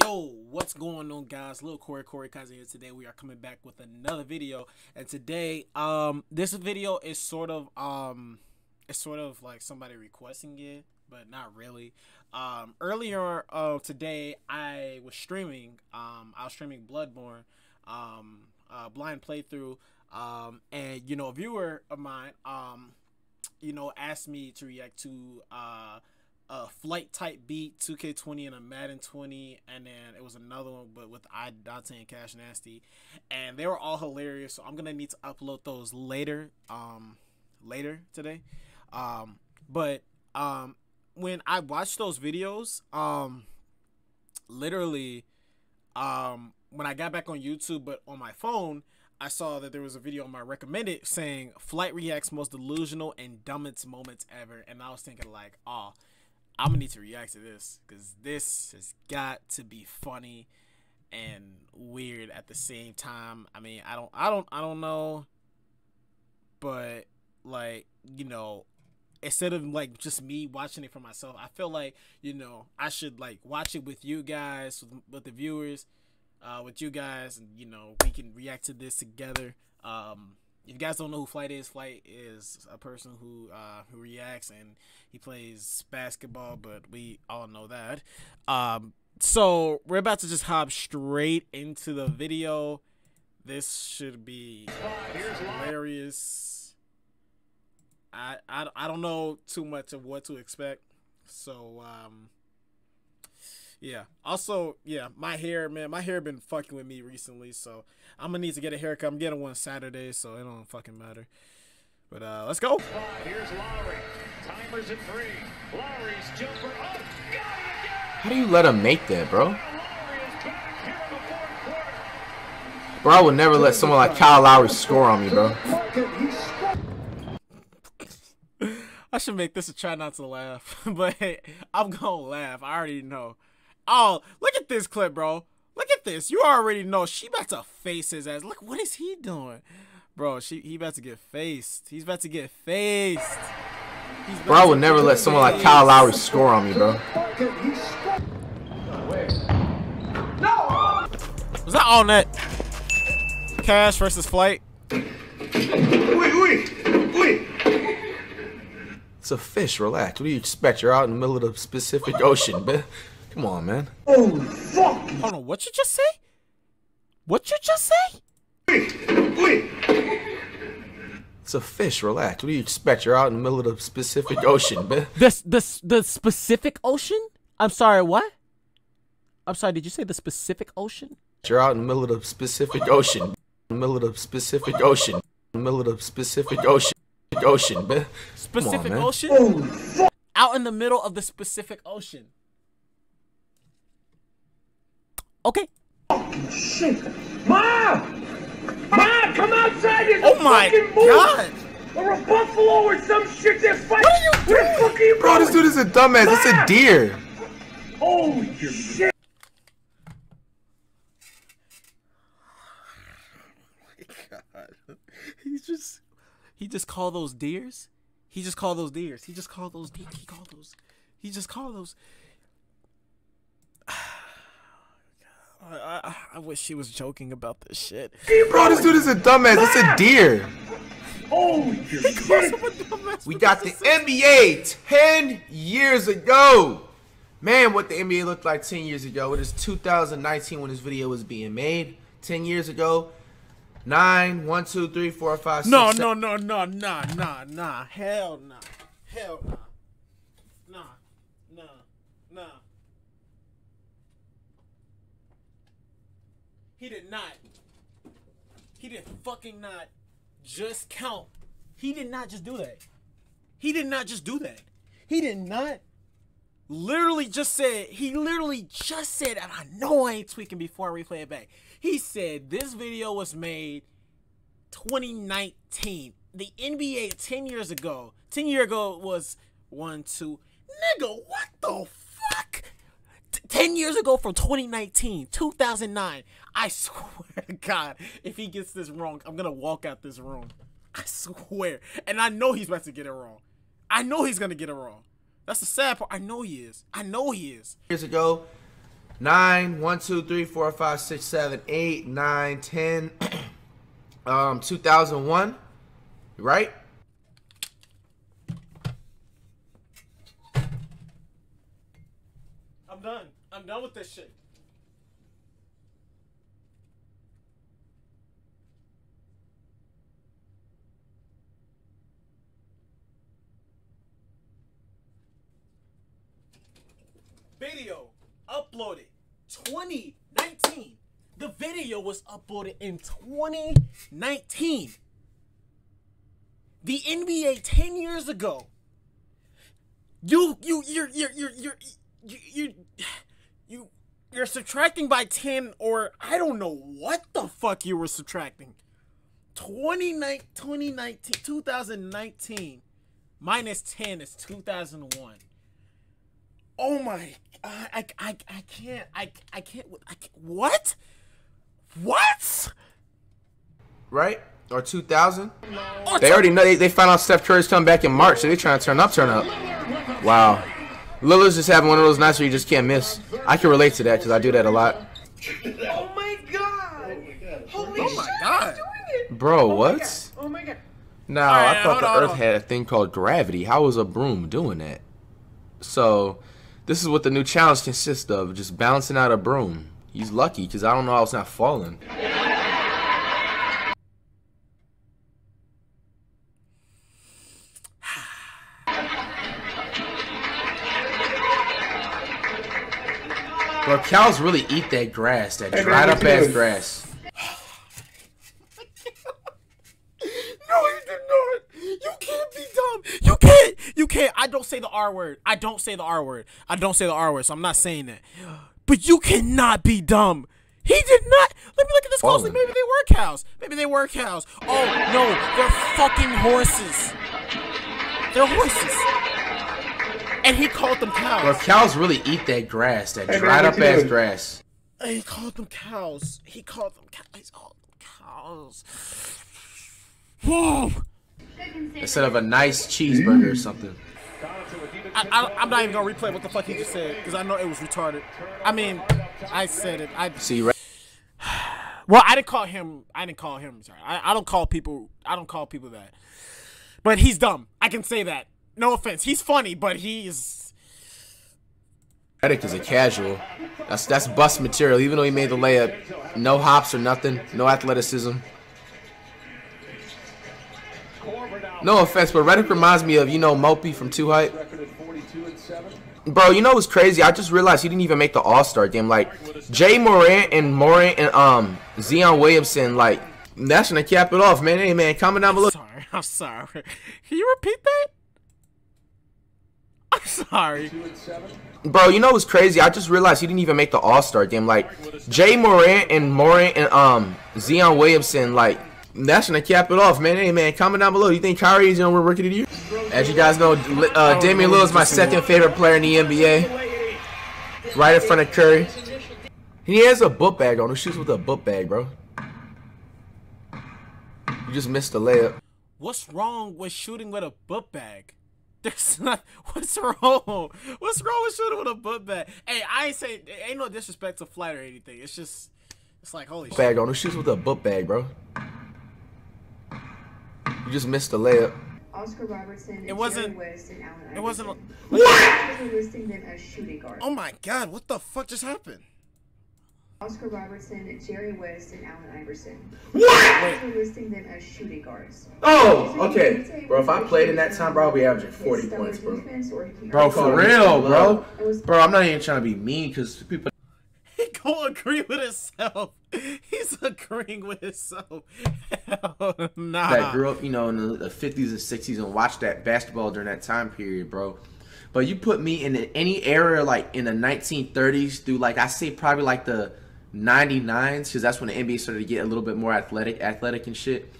Yo, what's going on guys? Little Korey Korey Kyser here today. We are coming back with another video. And today, um, this video is sort of um it's sort of like somebody requesting it, but not really. Um earlier uh today I was streaming, um I was streaming Bloodborne, um uh blind playthrough, um and you know a viewer of mine um you know asked me to react to uh a flight type beat, 2K20 and a Madden 20, and then it was another one, but with I Dante and Cash Nasty, and they were all hilarious. So I'm gonna need to upload those later, um, later today. Um, but um, when I watched those videos, um, literally, um, when I got back on YouTube, but on my phone. I saw that there was a video on my recommended saying Flight reacts most delusional and dumbest moments ever, and I was thinking like, oh, I'm gonna need to react to this because this has got to be funny and weird at the same time. I mean, I don't, I don't, I don't know, but like you know, instead of like just me watching it for myself, I feel like you know I should like watch it with you guys, with, with the viewers, uh, with you guys, and you know we can react to this together. Um, if you guys don't know who Flight is, Flight is a person who uh, who reacts and he plays basketball, but we all know that. Um, so we're about to just hop straight into the video. This should be hilarious. I, I, I don't know too much of what to expect. So um yeah. Also, yeah, my hair, man, my hair been fucking with me recently, so I'm gonna need to get a haircut. I'm getting one Saturday, so it don't fucking matter. But uh let's go. Here's Lowry. Timers at three. Lowry's jumper up. How do you let him make that, bro? Bro, I would never let someone like Kyle Lowry score on me, bro. I should make this a try not to laugh, but hey, I'm gonna laugh. I already know. Oh, look at this clip, bro. Look at this. You already know she about to face his ass. Look, what is he doing? Bro, she he about to get faced. He's about to get faced. Bro, I would never let someone like Kyle Lowry score on me, bro. Was that all net? Cash versus flight? It's a fish, relax. What do you expect? You're out in the middle of the Pacific Ocean, man. Come on, man. Holy fuck! Hold on, what you just say? What you just say? Wait, wait. It's a fish, relax. What do you expect? You're out in the middle of the Pacific Ocean, man. The, the, the Pacific Ocean? I'm sorry, what? I'm sorry, did you say the Pacific Ocean? You're out in the middle of the Pacific Ocean. In the middle of the Pacific Ocean. In the middle of the Pacific Ocean. Ocean, man. Pacific on, Ocean? Out in the middle of the Pacific Ocean. Okay. Fucking shit. Mom! Mom, come outside! There's oh my god! Or a buffalo or some shit they're fighting! What are you doing? What you Bro, this dude is a dumbass. Mom! It's a deer. Holy shit! Oh my god. He's just he just called those deers. He just called those deers. He just called those deers. He called those. He just called those. I, I, I wish she was joking about this shit. Bro, this dude is a dumbass. It's a deer. Holy shit. We got the NBA 10 years ago. Man, what the NBA looked like 10 years ago. It is 2019 when this video was being made. 10 years ago. Nine, one, two, three, four, five, six. No, no, no, no, nah, nah, nah. Hell nah. Hell nah. Nah, nah, nah. He did not. He did fucking not just count. He did not just do that. He did not just do that. He did not literally just said, he literally just said, and I know I ain't tweaking before I replay it back. He said this video was made 2019. The NBA 10 years ago. 10 year ago was one, two. Nigga, what the? 10 years ago from 2019, 2009. I swear to God, if he gets this wrong, I'm going to walk out this room. I swear. And I know he's about to get it wrong. I know he's going to get it wrong. That's the sad part. I know he is. I know he is. Years ago, nine, one, two, three, four, five, six, seven, eight, nine, ten. um, two thousand one, right? I'm done. Done with this shit. Video uploaded 2019. The video was uploaded in 2019. The NBA 10 years ago. You you you're you're you're you're you you you you're subtracting by 10 or I don't know what the fuck you were subtracting. 2019 2019 2019 minus 10 is 2001. Oh my I I I, I can't I I can't I can't what? What? Right? Or 2000? They already know. They, they found out Steph Curry's coming back in March, so they're trying to turn up, turn up. Wow. Lillard's just having one of those nights where you just can't miss. I can relate to that because I do that a lot. Oh my god! Holy Oh my shit, God. he's doing it! Bro, Oh my what? god. Oh my god. No, Alright, I thought the on, Earth on. had a thing called gravity. How is a broom doing that? So, this is what the new challenge consists of: just bouncing out a broom. He's lucky because I don't know how it's not falling. Bro, cows really eat that grass, that Hey, dried up ass grass. No, you did not. You can't be dumb. You can't. You can't. I don't say the R word. I don't say the R word. I don't say the R word, so I'm not saying that. But you cannot be dumb. He did not. Let me look at this closely. Fallen. Maybe they were cows. Maybe they were cows. Oh no, they're fucking horses. They're horses. And he called them Bro, cows. cows really eat that grass, that Hey, dried what up ass doing? grass. He called them cows. He called them cows. He called them cows. Whoa. Instead of a nice cheeseburger or mm. something. I, I, I'm not even gonna replay what the fuck he just said because I know it was retarded. I mean, I said it. I See, right? well, I didn't call him. I didn't call him. Sorry, I, I don't call people. I don't call people that. But he's dumb. I can say that. No offense. He's funny, but he's Redick is a casual. That's that's bust material. Even though he made the layup, no hops or nothing, no athleticism. No offense, but Redick reminds me of you know Mopey from Two Height. Bro, you know what's crazy? I just realized he didn't even make the All Star game. Like Ja Morant and Morant and um Zion Williamson, like that's gonna cap it off, man. Hey man, comment down below. sorry. I'm sorry. Can you repeat that? I'm sorry. Bro, you know what's crazy? I just realized he didn't even make the All Star game. Like Ja Morant and Morant and um Zion Williamson, like that's gonna cap it off, man. Hey man, comment down below. You think Kyrie is gonna rookie of the year? As you guys know, uh, Damian Lillard is my second favorite player in the NBA, right in front of Curry. He has a book bag on. Who shoots with a book bag, bro? You just missed the layup. What's wrong with shooting with a book bag? There's not. What's wrong? What's wrong with shooting with a book bag? Hey, I ain't say. Ain't no disrespect to flight or anything. It's just. It's like holy shit. Bag on. Who shoots with a book bag, bro? You just missed the layup. Oscar Robertson, and It wasn't- Jerry West, and Allen It wasn't. Iverson. What? We're listing them as shooting guards. Oh my god! What the fuck just happened? Oscar Robertson, Jerry West, and Allen Iverson. What? We're listing them as shooting guards. Oh, okay. Bro, if I played in that time, bro, I'll be averaging 40 points, bro. Bro, for real, bro. Bro, I'm not even trying to be mean because people. He gonna agree with himself. He's agreeing with himself. Hell nah. that grew up, you know, in the, the 50s and 60s and watched that basketball during that time period, bro. But you put me in any era like in the 1930s through like I say probably like the 99s because that's when the NBA started to get a little bit more athletic, athletic and shit.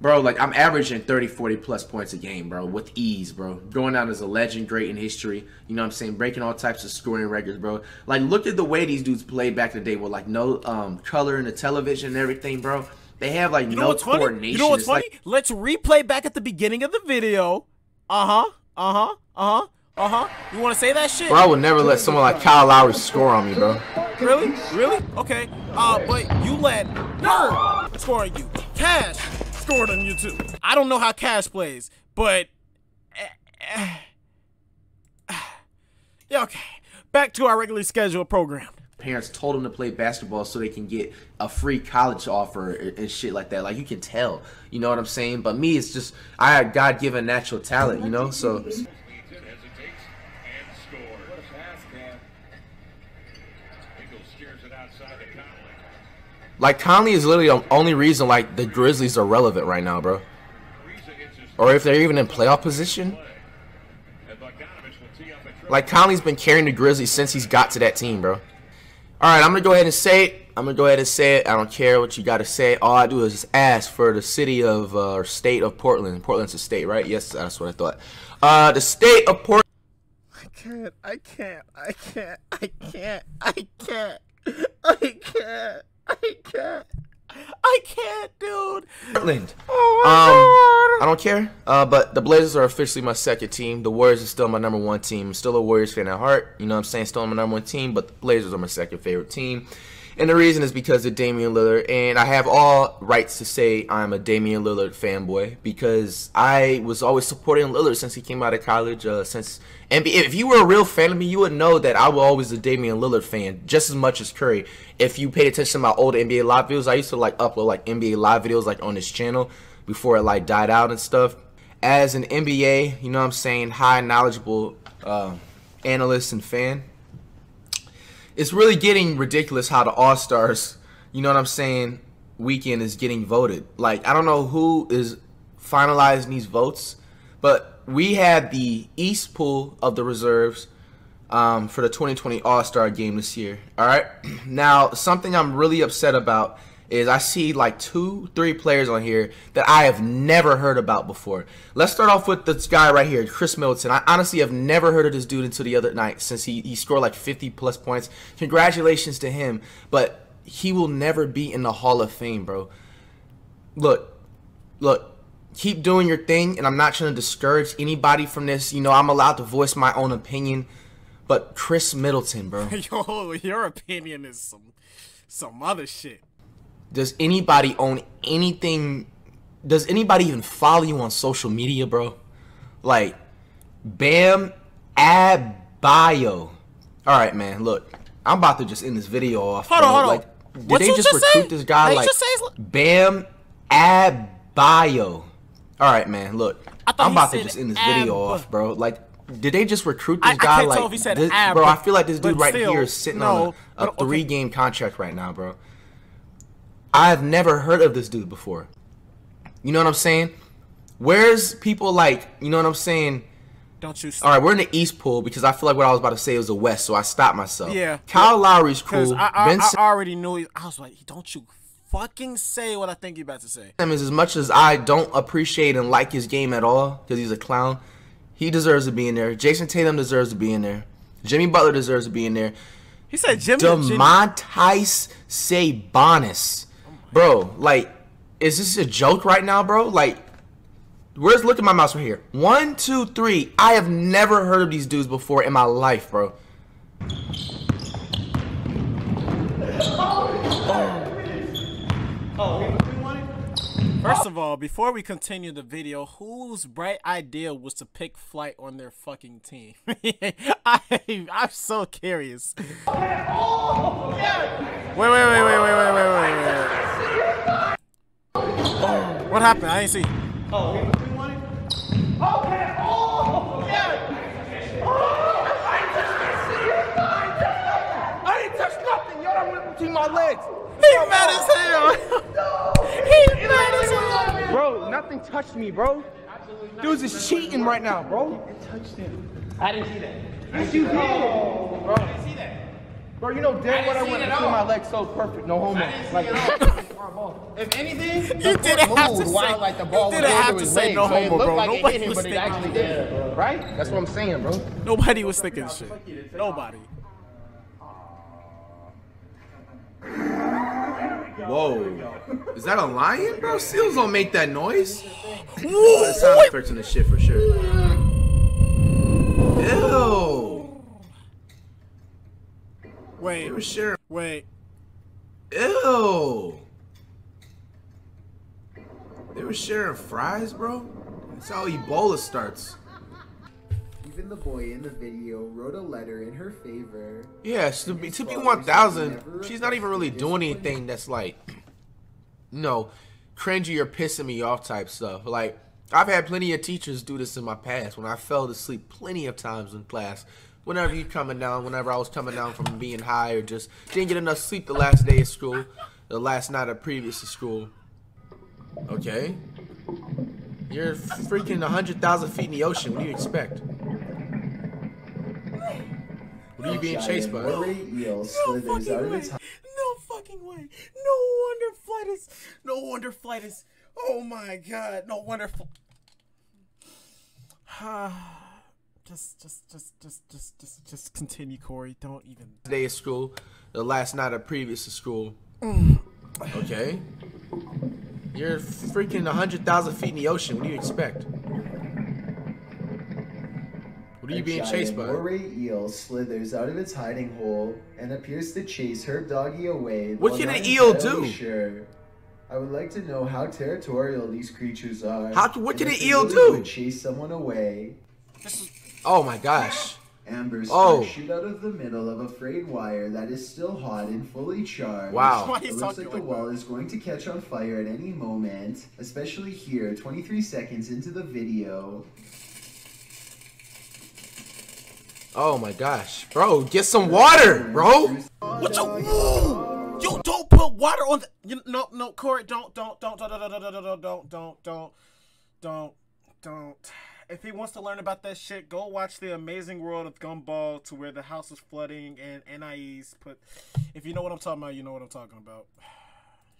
Bro, like I'm averaging 30, 40 plus points a game, bro, with ease, bro. Going down as a legend, great in history. You know what I'm saying? Breaking all types of scoring records, bro. Like look at the way these dudes played back in the day with like no um color in the television and everything, bro. They have like You know no what's funny? coordination. You know what's It's funny? like- Let's replay back at the beginning of the video. Uh huh. Uh huh. Uh huh. Uh huh. You want to say that shit? Bro, I would never let someone like Kyle Lowry score on me, bro. Really? Really? Okay. Uh, but you let her score on you. Cash scored on you too. I don't know how Cash plays, but yeah. Okay. Back to our regularly scheduled program. Parents told him to play basketball so they can get a free college offer and shit like that. Like you can tell, you know what I'm saying. But me, it's just I had God given natural talent, you know. So hesitates and scores. What a pass, Cam. Eagles steers it outside to Conley. Like Conley is literally the only reason like the Grizzlies are relevant right now, bro. Or if they're even in playoff position. Like Conley's been carrying the Grizzlies since he's got to that team, bro. All right, I'm gonna go ahead and say it. I'm gonna go ahead and say it. I don't care what you gotta say. All I do is just ask for the city of uh, or state of Portland. Portland's a state, right? Yes, that's what I thought. Uh, the state of Portland. I can't. I can't. I can't. I can't. I can't. I can't. I can't. I can't, dude. Portland. Oh my Um, god. I don't care. Uh, but the Blazers are officially my second team. The Warriors are still my number one team. I'm still a Warriors fan at heart. You know what I'm saying? Still my number one team, but the Blazers are my second favorite team. And the reason is because of Damian Lillard. And I have all rights to say I'm a Damian Lillard fanboy because I was always supporting Lillard since he came out of college. Uh, since NBA, if you were a real fan of me, you would know that I was always a Damian Lillard fan just as much as Curry. If you paid attention to my old NBA live videos, I used to like upload like NBA live videos like on this channel before it like died out and stuff. As an NBA, you know what I'm saying, high knowledgeable uh, analyst and fan, it's really getting ridiculous how the All Stars, you know what I'm saying, weekend is getting voted. Like I don't know who is finalizing these votes, but we had the East pool of the reserves um, for the 2020 All Star game this year. All right. Now, something I'm really upset about is I see like two, three players on here that I have never heard about before. Let's start off with this guy right here, Khris Middleton. I honestly have never heard of this dude until the other night since he, he scored like 50 plus points. Congratulations to him, but he will never be in the Hall of Fame, bro. Look, look, keep doing your thing, and I'm not trying to discourage anybody from this. You know, I'm allowed to voice my own opinion, but Khris Middleton, bro. Yo, your opinion is some some other shit. Does anybody own anything? Does anybody even follow you on social media, bro? Like, Bam Abayo. All right, man. Look, I'm about to just end this video off. Hold bro. on, hold on. Like, did What they just just recruit say? this guy? They like, just say it's- Bam Abayo. All right, man. Look, I I'm about to just end this video off, bro. Like, did they just recruit this I guy? can't like, tell if he said this, ab, bro. I feel like this dude right still, here is sitting no, on a, a okay. three-game contract right now, bro. I've never heard of this dude before. You know what I'm saying? Where's people like, you know what I'm saying? Don't you? All right, we're in the East pool because I feel like what I was about to say was the West, so I stopped myself. Yeah. Kyle Lowry's Because cool. I, I, ben I already knew. He, I was like, don't you fucking say what I think you're about to say. As much as I don't appreciate and like his game at all because he's a clown, he deserves to be in there. Jayson Tatum deserves to be in there. Jimmy Butler deserves to be in there. He said Jimmy. Domantas Sabonis. Bro, like, is this a joke right now, bro? Like, where's look at my mouse right here? One, two, three. I have never heard of these dudes before in my life, bro. First of all, before we continue the video, whose bright idea was to pick flight on their fucking team? I, I'm so curious. Wait, wait, wait, wait, wait, wait, wait, wait, wait. Oh, what happened? I ain't see. Oh, you want it? Okay. I didn't touch nothing. Y'all done went between my legs. He mad as hell. No. He mad as hell. Bro, nothing touched me, bro. Dudes is cheating right now, bro. It touched him. I didn't see that. Yes, you did. Bro. I didn't see that. Bro, you know damn what I see went it between my legs so perfect. No homo. Like, If anything, You the didn't have to moved while say- like the you ball was didn't have to say leg, no so homo, bro. like Nobody it hit him, was but thinking actually did. right? That's what I'm saying, bro. Nobody was thinking shit. Nobody. Whoa. Is that a lion, bro? Seals don't make that noise. Whoa, Sound effects in the shit for sure. Ew. Wait, They were sharing. wait. Ew. They were sharing fries, bro. That's how Ebola starts. Even the boy in the video wrote a letter in her favor. Yes, to be to be one thousand, she's not even really doing anything that's like, you know, cringy or pissing me off type stuff. Like I've had plenty of teachers do this in my past when I fell asleep plenty of times in class. Whenever you coming down, whenever I was coming down from being high or just didn't get enough sleep the last day of school, the last night of previous to school. Okay, you're freaking hundred thousand feet in the ocean. What do you expect? What are you being chased by? Moray eel slithers out No fucking way. No wonder flight is. No wonder flight is. Oh my god. No wonder. Fl- just, just, just, just, just, just, just continue, Korey. Don't even. day of school, the last night of previous to school. Mm. Okay. You're freaking 100,000 feet in the ocean. What do you expect? What are you being chased by? A Moray eel slithers out of its hiding hole and appears to chase her doggy away. What can an eel do? Sure. I would like to know how territorial these creatures are. How what can an eel do? Would chase someone away. Oh my gosh. Amber Oh. sparks shoot out of the middle of a frayed wire that is still hot and fully charged. Wow. It looks talking like the wall is going to catch on fire at any moment, especially here, 23 seconds into the video. Oh my gosh. Bro, get some water, bro. What you? Whoa! You don't put water on the. You, no, no, Korey, don't, don't, don't, don't, don't, don't, don't, don't, don't, don't, don't, don't, don't. If he wants to learn about that shit, go watch the Amazing World of Gumball, to where the house is flooding and NIEs put. If you know what I'm talking about, you know what I'm talking about.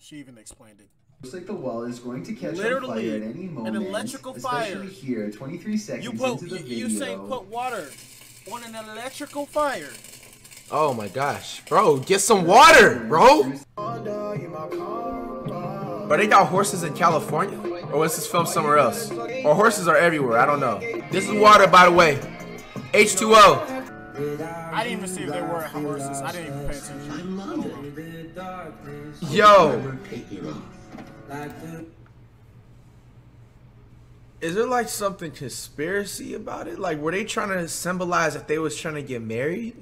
She even explained it. Looks like the wall is going to catch Literally, on fire at any moment. an moment. electrical fire. Especially here, 23 seconds You put. into the You, video. you saying put water on an electrical fire? Oh my gosh. Bro, get some water, bro. But they got horses in California? Or was this filmed somewhere else? Or horses are everywhere, I don't know. This is water, by the way. H2O. I didn't even see if there were horses. I didn't even pay attention. Yo. Is there like something conspiracy about it? Like, were they trying to symbolize that they was trying to get married?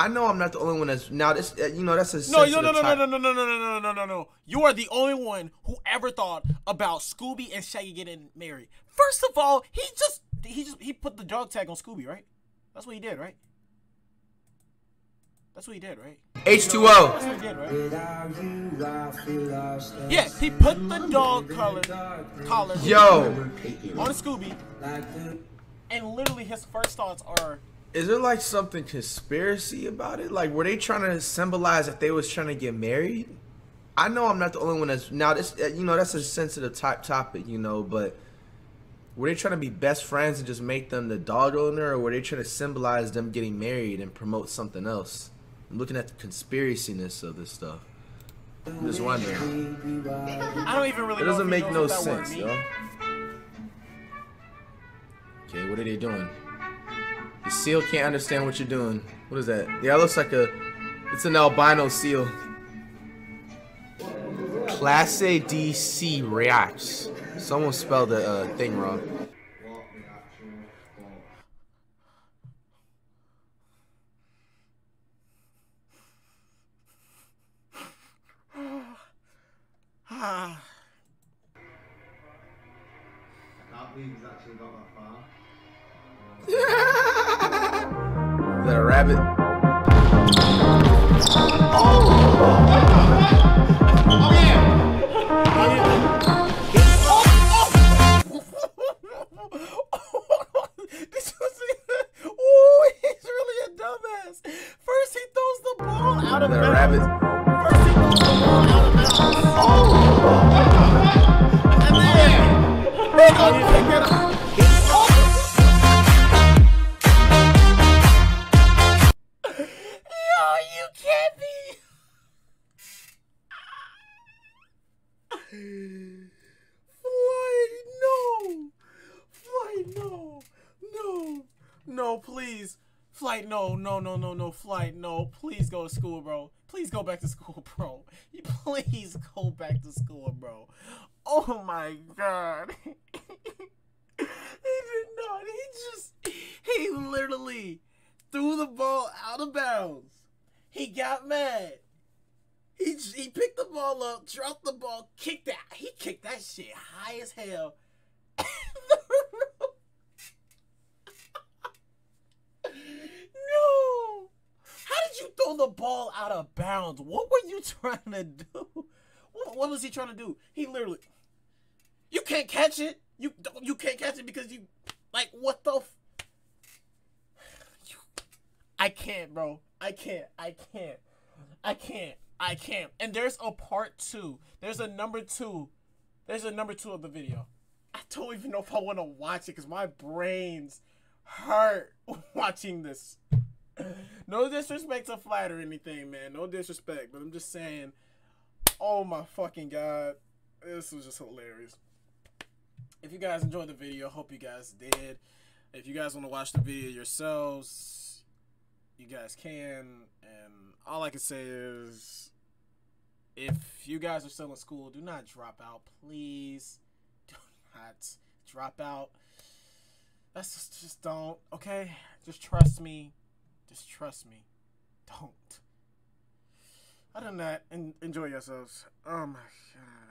I know I'm not the only one that's now. This, uh, you know, that's a No, no, no, no, no, no, no, no, no, no, no, no, no, no. You are the only one who ever thought about Scooby and Shaggy getting married. First of all, he just he just he put the dog tag on Scooby, right? That's what he did, right? That's what he did, right? H2O. That's he did, right? Yeah, he put the dog collar collar Yo, on Scooby, and literally his first thoughts are, is there like something conspiracy about it? Like, were they trying to symbolize that they was trying to get married? I know I'm not the only one that's now. This, uh, you know, that's a sensitive type topic, you know, but. Were they trying to be best friends and just make them the dog owner, or were they trying to symbolize them getting married and promote something else? I'm looking at the conspiraciness of this stuff. I'm just wondering. I don't even really. It doesn't make no what that word sense, yo. Okay, what are they doing? The seal can't understand what you're doing. What is that? Yeah, it looks like a. It's an albino seal. Class A DC reacts. Someone spelled the uh, thing wrong. Ah. Is that a rabbit. Oh. oh! Oh, yeah! Flight, no, no, no, no, no, flight, no. Please go to school, bro. Please go back to school, bro. Please go back to school, bro. Oh my god. he did not. He just he literally threw the ball out of bounds. He got mad. He he picked the ball up, dropped the ball, kicked that. He kicked that shit high as hell. no. How did you throw the ball out of bounds? What were you trying to do? What, what was he trying to do? He literally You can't catch it. You you can't catch it because you like what the you, I can't, bro. I can't. I can't. I can't. I can't. And there's a part two. There's a number two. There's a number two of the video. I don't even know if I want to watch it because my brains hurt watching this. No disrespect to Flight or anything, man. No disrespect, but I'm just saying. Oh my fucking god, this was just hilarious. If you guys enjoyed the video, hope you guys did. If you guys want to watch the video yourselves, you guys can. And all I can say is, if you guys are still in school, do not drop out, please. Do not drop out. That's just, just don't. Okay, just trust me. Just trust me. Don't. Other than that, en- enjoy yourselves. Oh my god.